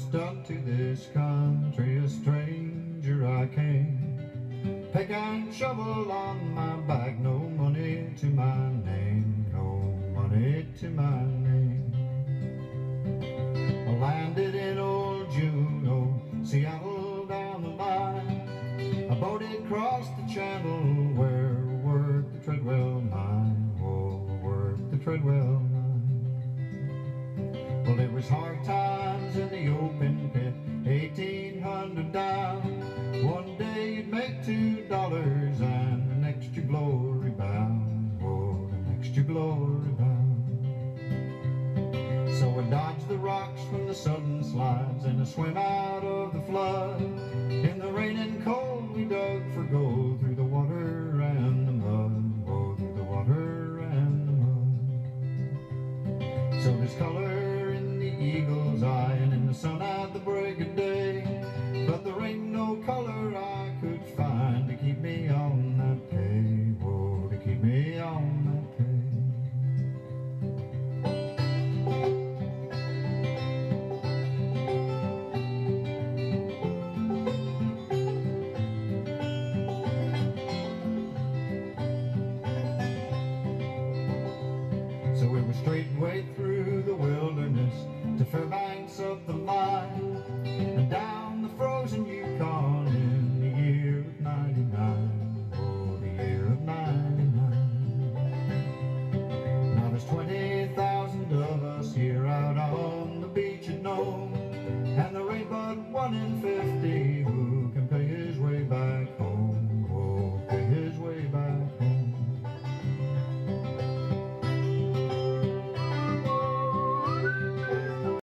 to this country a stranger I came. Pick and shovel on my back, no money to my name, no money to my name. I landed in old Juneau, Seattle down the line. I boated across the channel dollars and the next you glory bound, oh, next you glory bound. So I dodged the rocks from the sudden slides and I swim out of the flood. In the rain and cold we dug for gold we were straightway through the wilderness to Fairbanks of the line and down the frozen Yukon in the year of 99. Oh, the year of 99. Now there's 20,000 of us here out on the beach at Nome and there ain't but one in 50 who